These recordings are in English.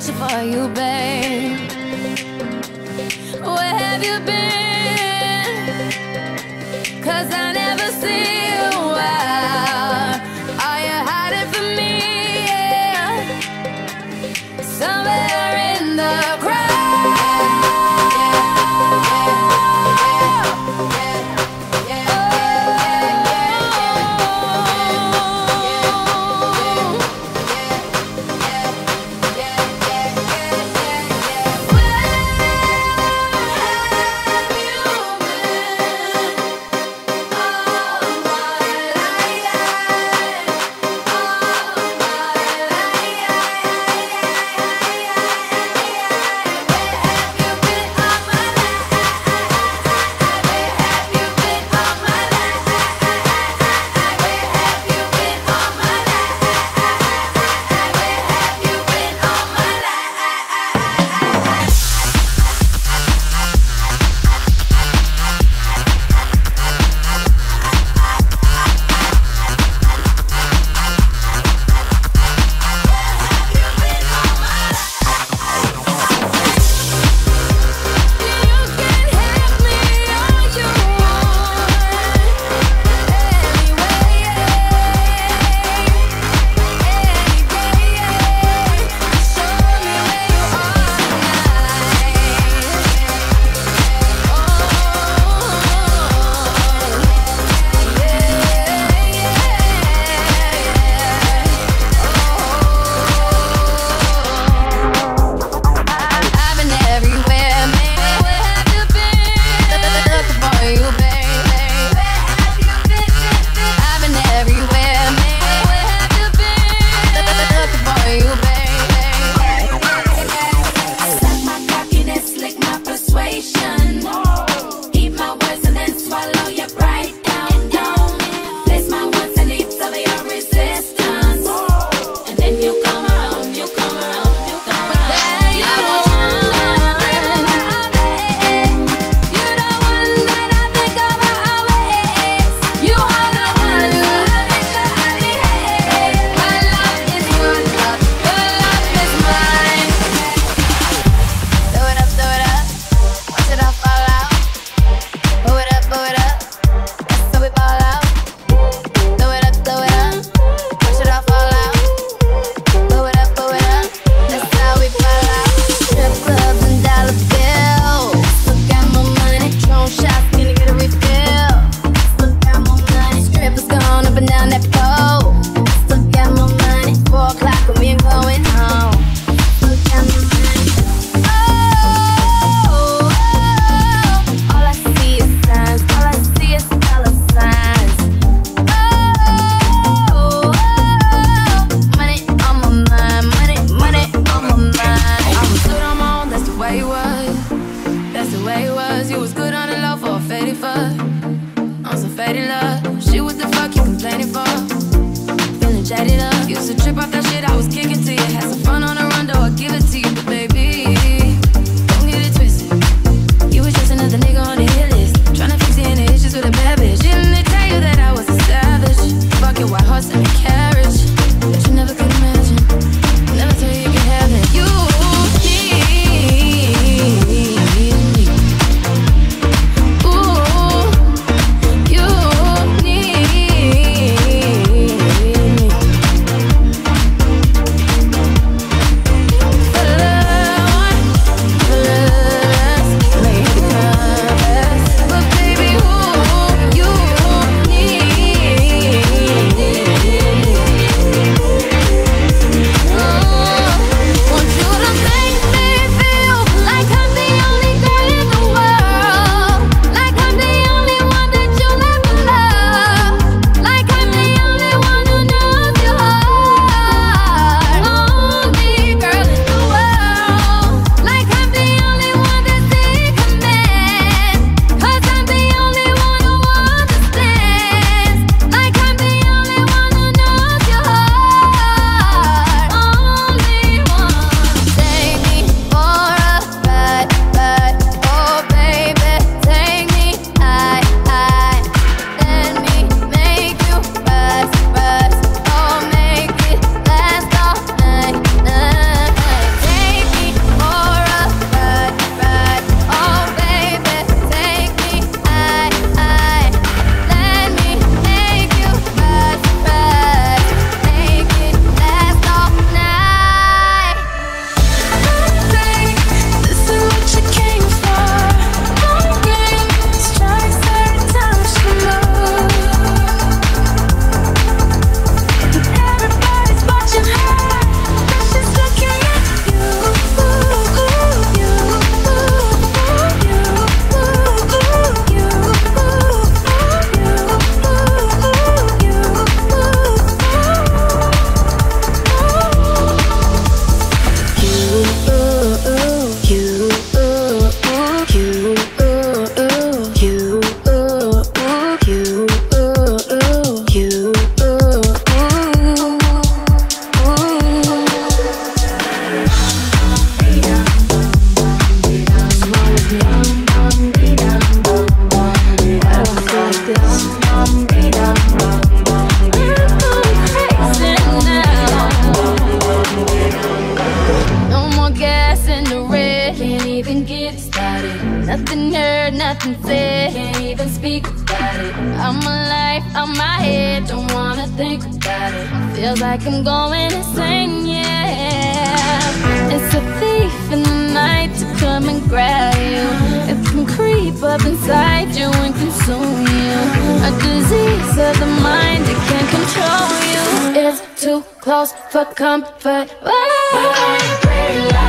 searching for you, babe. Where have you been? Nothing said. Can't even speak about it. I'm alive, I'm my head. Don't wanna think about it. Feels like I'm going insane, yeah. It's a thief in the night to come and grab you. It can creep up inside you and consume you. A disease of the mind, it can control you. It's too close for comfort. Why?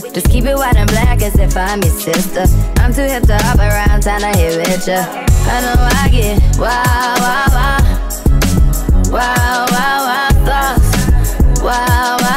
Just keep it white and black as if I'm your sister. I'm too hip to hop around, time to hit with ya. I know I get wow, wow, wow. Wow, wow, wow, thoughts. Wow, wow.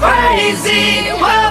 crazy world.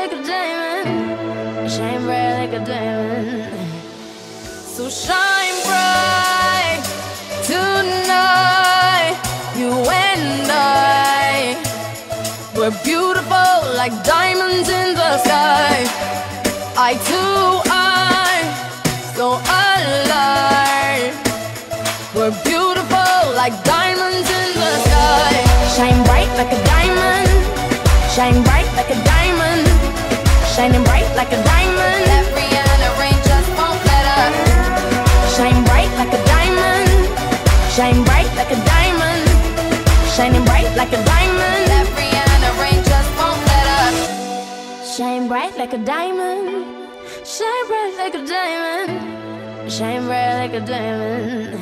Like a diamond. Shine bright like a diamond. So shine bright tonight. You and I. We're beautiful like diamonds in the sky. I too are so alive. We're beautiful like diamonds in the sky. Shine bright like a diamond. Shine shining bright like a diamond. That Rihanna rain just won't let up. Shine bright like a diamond. Shine bright like a diamond. Shining bright like a diamond. That Rihanna rain just won't let up. Shine bright like a diamond. Shine bright like a diamond. Shine bright like a diamond.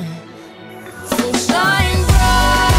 So shine bright.